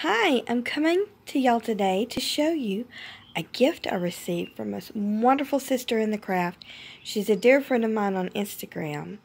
Hi, I'm coming to y'all today to show you a gift I received from a wonderful sister in the craft. She's a dear friend of mine on Instagram.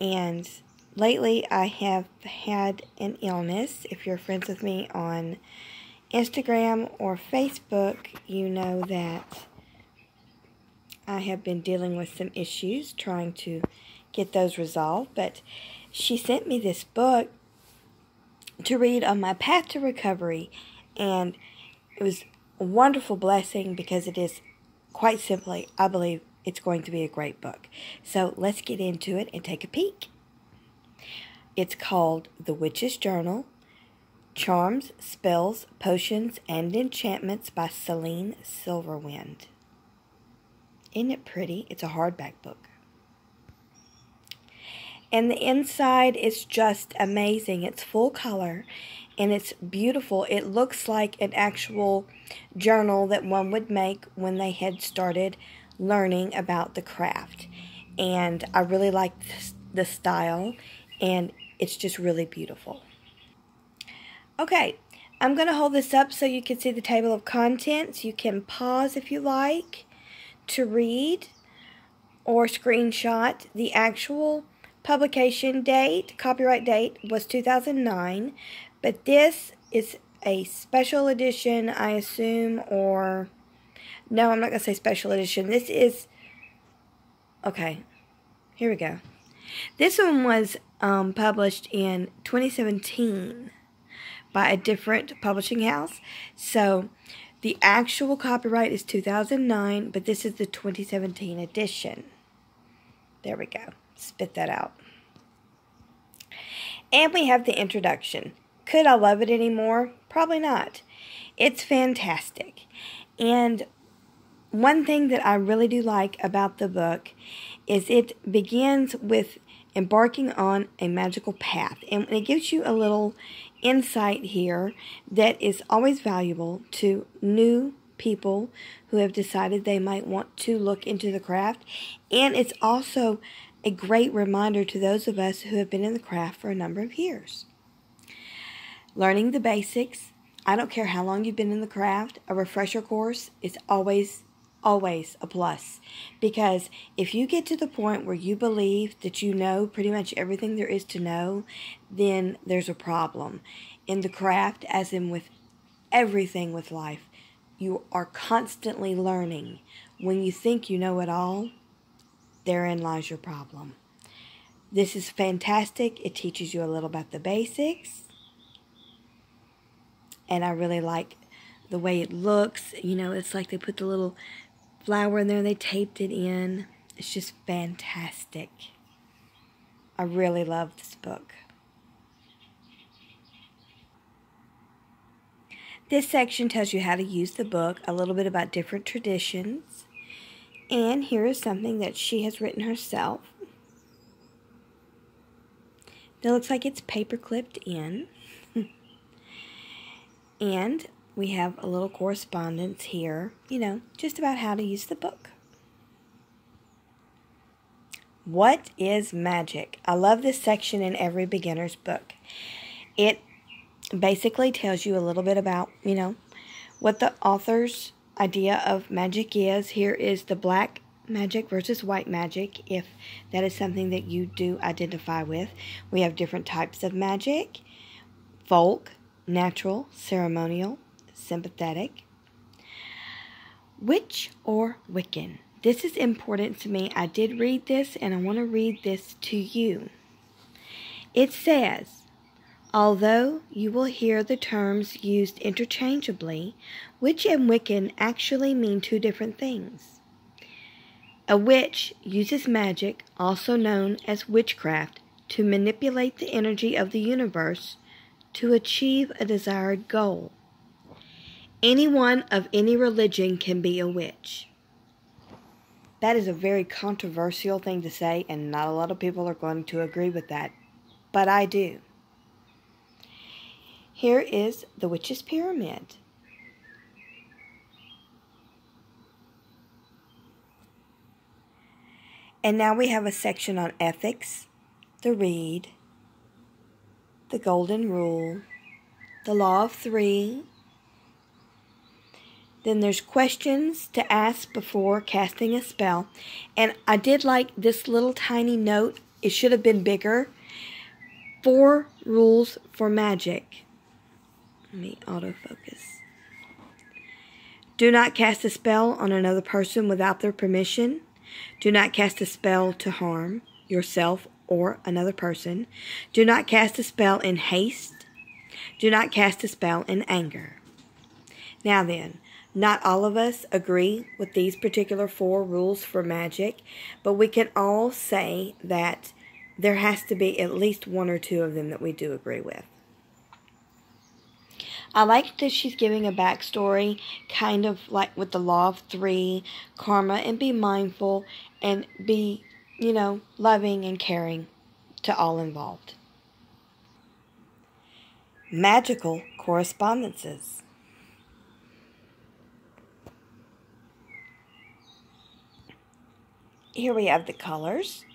And lately I have had an illness. If you're friends with me on Instagram or Facebook, you know that I have been dealing with some issues trying to get those resolved. But she sent me this book to read on my path to recovery. And it was a wonderful blessing because it is quite simply, I believe it's going to be a great book. So let's get into it and take a peek. It's called The Witch's Journal Charms, Spells, Potions, and Enchantments by Selene Silverwind. Isn't it pretty? It's a hardback book. And the inside is just amazing. It's full color and it's beautiful. It looks like an actual journal that one would make when they had started learning about the craft. And I really like the style and it's just really beautiful. Okay, I'm going to hold this up so you can see the table of contents. You can pause if you like to read or screenshot the actual Publication date, copyright date was 2009, but this is a special edition, I assume, or no, I'm not going to say special edition. This is, okay, here we go. This one was um, published in 2017 by a different publishing house. So the actual copyright is 2009, but this is the 2017 edition. There we go spit that out. And we have the introduction. Could I love it anymore? Probably not. It's fantastic. And one thing that I really do like about the book is it begins with embarking on a magical path. And it gives you a little insight here that is always valuable to new people who have decided they might want to look into the craft. And it's also a great reminder to those of us who have been in the craft for a number of years. Learning the basics, I don't care how long you've been in the craft, a refresher course is always, always a plus. Because if you get to the point where you believe that you know pretty much everything there is to know, then there's a problem. In the craft, as in with everything with life, you are constantly learning. When you think you know it all, Therein lies your problem. This is fantastic. It teaches you a little about the basics. And I really like the way it looks. You know, it's like they put the little flower in there and they taped it in. It's just fantastic. I really love this book. This section tells you how to use the book, a little bit about different traditions, and here is something that she has written herself. That looks like it's paper clipped in. and we have a little correspondence here, you know, just about how to use the book. What is magic? I love this section in every beginner's book. It basically tells you a little bit about, you know, what the authors idea of magic is. Here is the black magic versus white magic, if that is something that you do identify with. We have different types of magic folk, natural, ceremonial, sympathetic. Witch or Wiccan? This is important to me. I did read this and I want to read this to you. It says, Although you will hear the terms used interchangeably, witch and Wiccan actually mean two different things. A witch uses magic, also known as witchcraft, to manipulate the energy of the universe to achieve a desired goal. Anyone of any religion can be a witch. That is a very controversial thing to say, and not a lot of people are going to agree with that, but I do. Here is the Witch's Pyramid. And now we have a section on ethics, the reed, the golden rule, the law of three. Then there's questions to ask before casting a spell. And I did like this little tiny note. It should have been bigger. Four rules for magic. Let me autofocus. Do not cast a spell on another person without their permission. Do not cast a spell to harm yourself or another person. Do not cast a spell in haste. Do not cast a spell in anger. Now then, not all of us agree with these particular four rules for magic, but we can all say that there has to be at least one or two of them that we do agree with. I like that she's giving a backstory, kind of like with the law of three, karma, and be mindful and be, you know, loving and caring to all involved. Magical correspondences. Here we have the colors.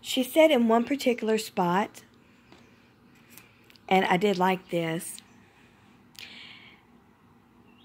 She said in one particular spot, and I did like this.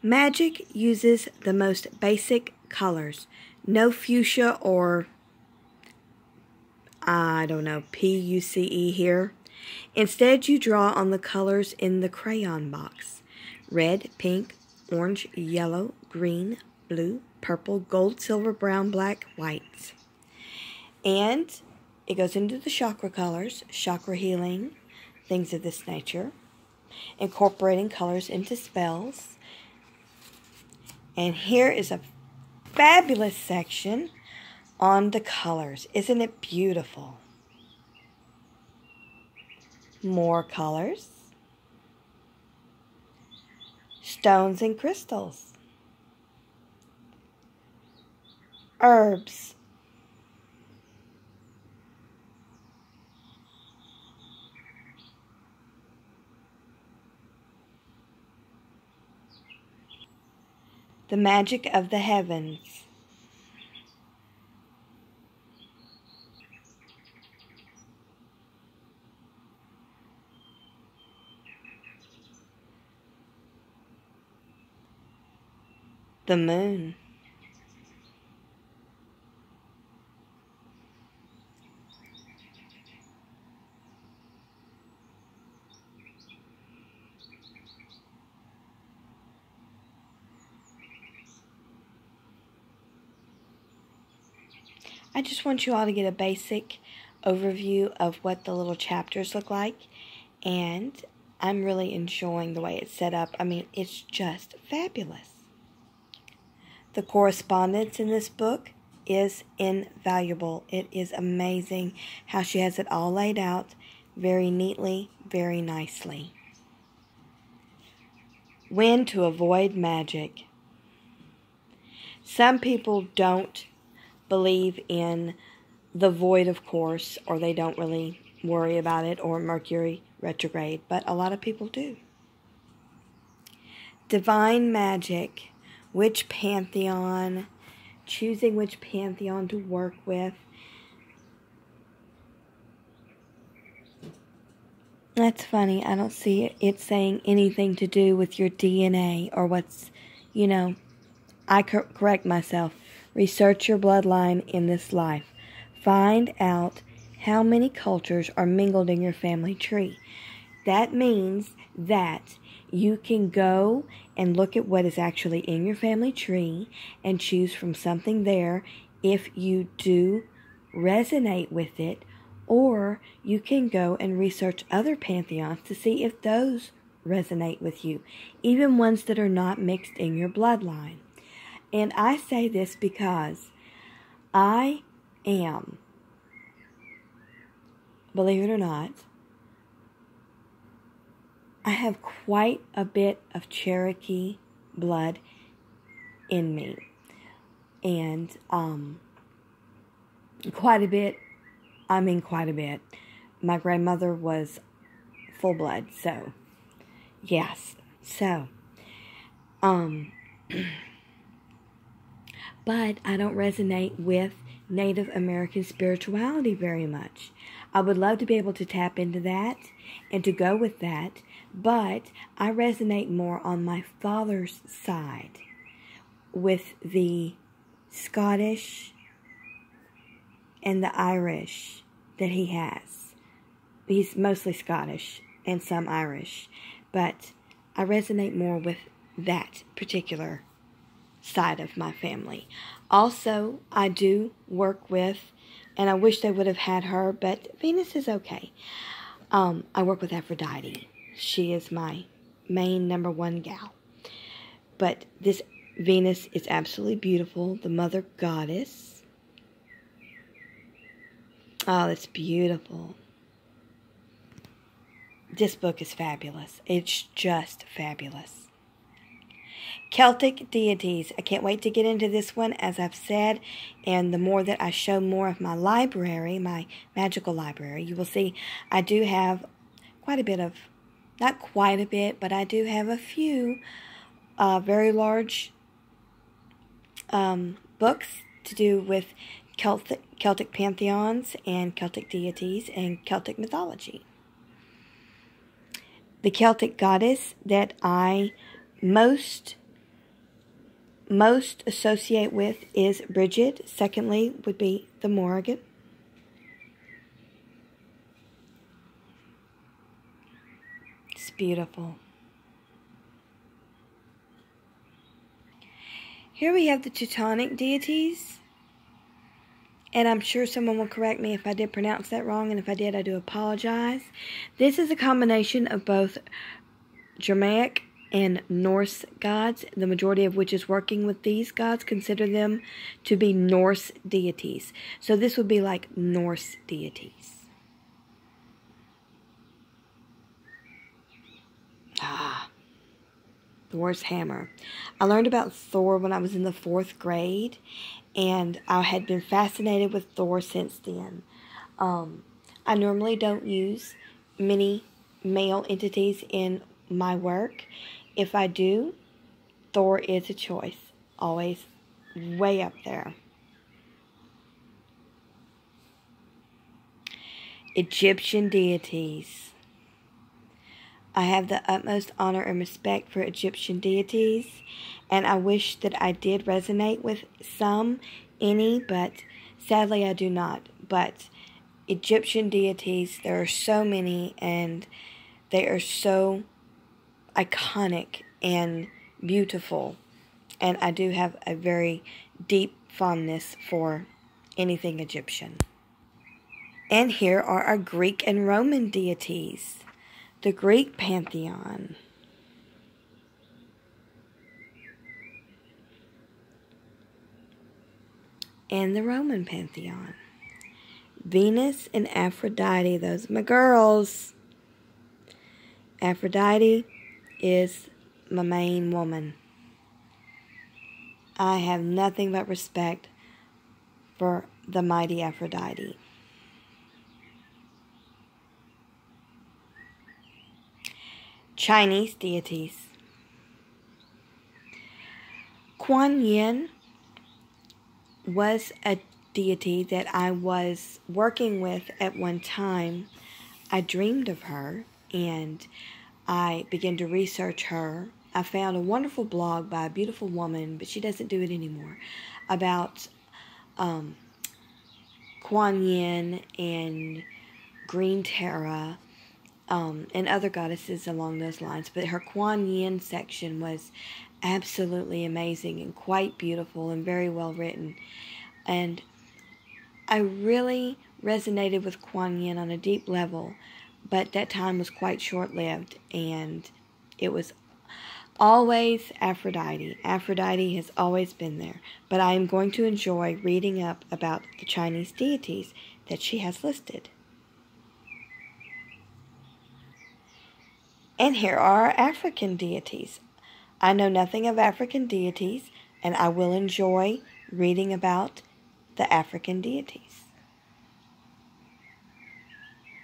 Magic uses the most basic colors. No fuchsia or, I don't know, P-U-C-E here. Instead, you draw on the colors in the crayon box. Red, pink, orange, yellow, green, blue, purple, gold, silver, brown, black, whites. And it goes into the chakra colors, chakra healing, things of this nature, incorporating colors into spells. And here is a fabulous section on the colors. Isn't it beautiful? More colors. Stones and crystals. Herbs. The magic of the heavens. The moon. I just want you all to get a basic overview of what the little chapters look like. And I'm really enjoying the way it's set up. I mean, it's just fabulous. The correspondence in this book is invaluable. It is amazing how she has it all laid out very neatly, very nicely. When to avoid magic. Some people don't believe in the void, of course, or they don't really worry about it, or Mercury retrograde, but a lot of people do. Divine magic, which pantheon, choosing which pantheon to work with. That's funny. I don't see it saying anything to do with your DNA or what's, you know, I correct myself. Research your bloodline in this life. Find out how many cultures are mingled in your family tree. That means that you can go and look at what is actually in your family tree and choose from something there if you do resonate with it, or you can go and research other pantheons to see if those resonate with you, even ones that are not mixed in your bloodline. And I say this because I am, believe it or not, I have quite a bit of Cherokee blood in me. And um, quite a bit, I mean, quite a bit. My grandmother was full blood, so yes. So, um, but I don't resonate with Native American spirituality very much. I would love to be able to tap into that and to go with that, but I resonate more on my father's side with the Scottish and the Irish that he has. He's mostly Scottish and some Irish, but I resonate more with that particular side of my family. Also, I do work with, and I wish they would have had her, but Venus is okay. Um, I work with Aphrodite. She is my main number one gal. But this Venus is absolutely beautiful, the mother goddess. Oh, it's beautiful. This book is fabulous. It's just fabulous. Celtic deities. I can't wait to get into this one, as I've said. And the more that I show more of my library, my magical library, you will see I do have quite a bit of, not quite a bit, but I do have a few uh, very large um, books to do with Celtic, Celtic pantheons and Celtic deities and Celtic mythology. The Celtic goddess that I most most associate with is Bridget. Secondly, would be the Morrigan. It's beautiful. Here we have the Teutonic deities. And I'm sure someone will correct me if I did pronounce that wrong, and if I did, I do apologize. This is a combination of both Germanic and Norse gods, the majority of which is working with these gods, consider them to be Norse deities. So this would be like Norse deities. Ah, Thor's hammer. I learned about Thor when I was in the fourth grade, and I had been fascinated with Thor since then. Um, I normally don't use many male entities in my work. If I do, Thor is a choice. Always way up there. Egyptian deities. I have the utmost honor and respect for Egyptian deities, and I wish that I did resonate with some, any, but sadly I do not. But Egyptian deities, there are so many, and they are so iconic and beautiful. And I do have a very deep fondness for anything Egyptian. And here are our Greek and Roman deities. The Greek pantheon. And the Roman pantheon. Venus and Aphrodite, those are my girls. Aphrodite is my main woman. I have nothing but respect for the mighty Aphrodite. Chinese deities. Kuan Yin was a deity that I was working with at one time. I dreamed of her and I began to research her. I found a wonderful blog by a beautiful woman, but she doesn't do it anymore, about um, Kuan Yin and Green Tara um, and other goddesses along those lines. But her Kuan Yin section was absolutely amazing and quite beautiful and very well written. And I really resonated with Kuan Yin on a deep level but that time was quite short lived and it was always Aphrodite. Aphrodite has always been there, but I am going to enjoy reading up about the Chinese deities that she has listed. And here are African deities. I know nothing of African deities, and I will enjoy reading about the African deities.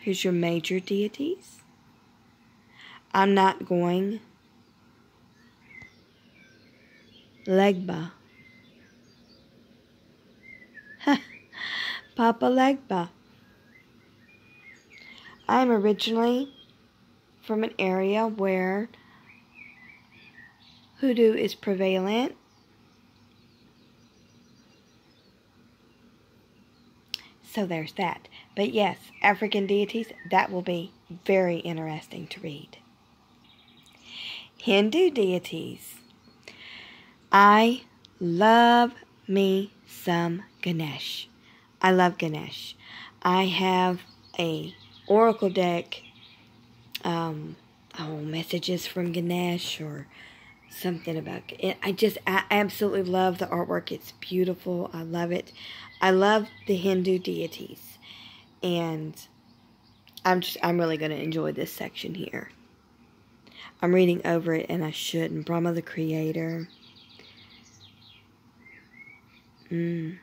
Here's your major deities. I'm not going. Legba. Papa Legba. I'm originally from an area where hoodoo is prevalent. So there's that. But yes, African deities, that will be very interesting to read. Hindu deities. I love me some Ganesh. I love Ganesh. I have a oracle deck, um, oh, messages from Ganesh or something about it. I just I absolutely love the artwork. It's beautiful. I love it. I love the Hindu deities, and I'm just I'm really going to enjoy this section here. I'm reading over it, and I shouldn't. Brahma, the Creator. Mm,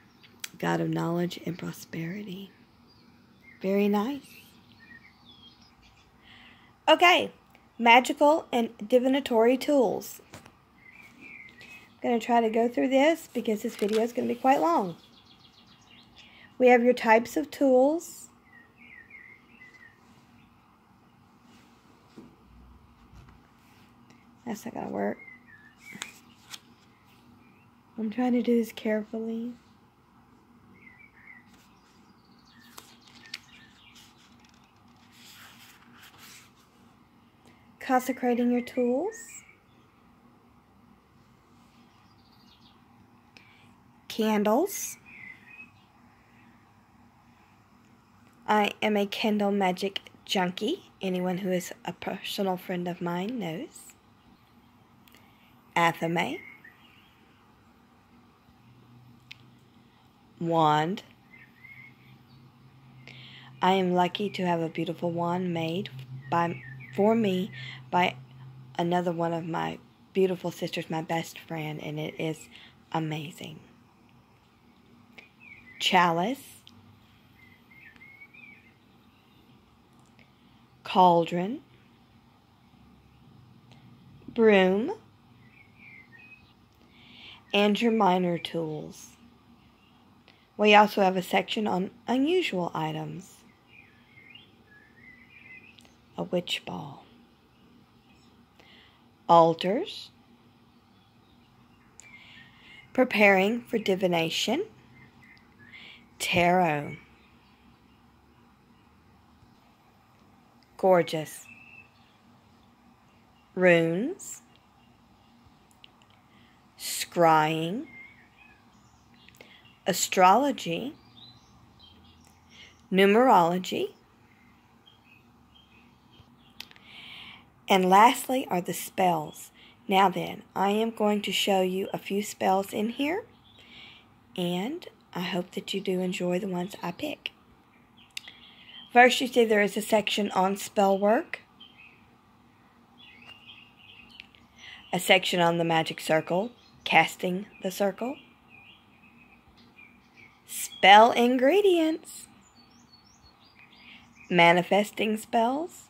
God of knowledge and prosperity. Very nice. Okay, magical and divinatory tools. I'm going to try to go through this because this video is going to be quite long. We have your types of tools. That's not to work. I'm trying to do this carefully. Consecrating your tools. Candles. I am a candle magic junkie. Anyone who is a personal friend of mine knows. Athame. wand. I am lucky to have a beautiful wand made by for me by another one of my beautiful sisters, my best friend, and it is amazing. Chalice, cauldron, broom, and your minor tools. We also have a section on unusual items. A witch ball. Altars. Preparing for divination. Tarot. Gorgeous. Runes. Scrying astrology, numerology, and lastly are the spells. Now then, I am going to show you a few spells in here, and I hope that you do enjoy the ones I pick. First, you see there is a section on spell work, a section on the magic circle, casting the circle, Spell ingredients. Manifesting spells.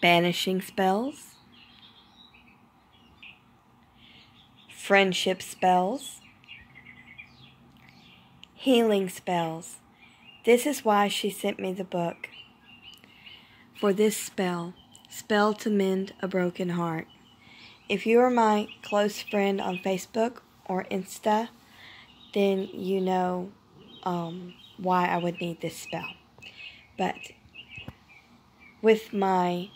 Banishing spells. Friendship spells. Healing spells. This is why she sent me the book. For this spell, spell to mend a broken heart. If you are my close friend on Facebook or Insta, then you know um, why I would need this spell. But with my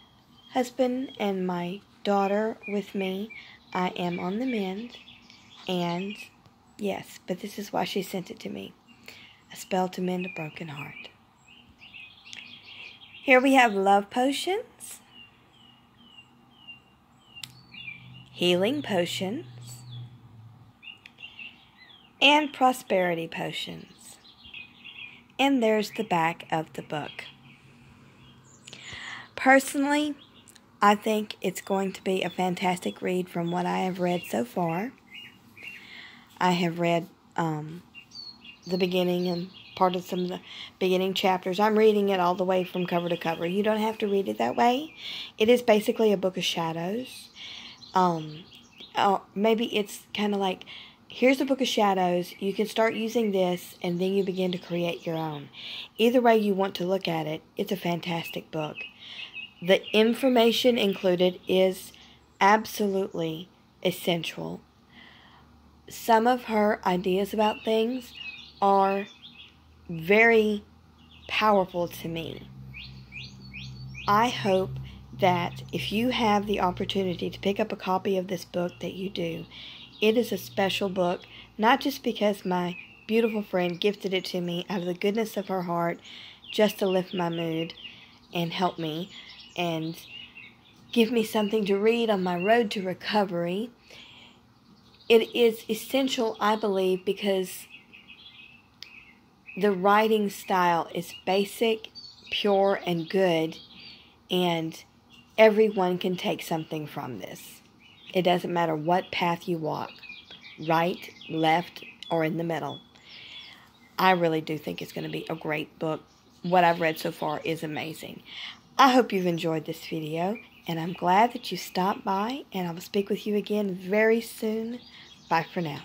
husband and my daughter with me, I am on the mend. And yes, but this is why she sent it to me a spell to mend a broken heart. Here we have love potions, healing potions, and prosperity potions. And there's the back of the book. Personally, I think it's going to be a fantastic read from what I have read so far. I have read um, the beginning and part of some of the beginning chapters. I'm reading it all the way from cover to cover. You don't have to read it that way. It is basically a book of shadows. Um, uh, maybe it's kind of like here's a book of shadows. You can start using this and then you begin to create your own. Either way you want to look at it, it's a fantastic book. The information included is absolutely essential. Some of her ideas about things are very powerful to me. I hope that if you have the opportunity to pick up a copy of this book that you do it is a special book, not just because my beautiful friend gifted it to me out of the goodness of her heart just to lift my mood and help me and give me something to read on my road to recovery. It is essential, I believe, because the writing style is basic, pure, and good, and everyone can take something from this. It doesn't matter what path you walk right, left, or in the middle. I really do think it's going to be a great book. What I've read so far is amazing. I hope you've enjoyed this video, and I'm glad that you stopped by, and I will speak with you again very soon. Bye for now.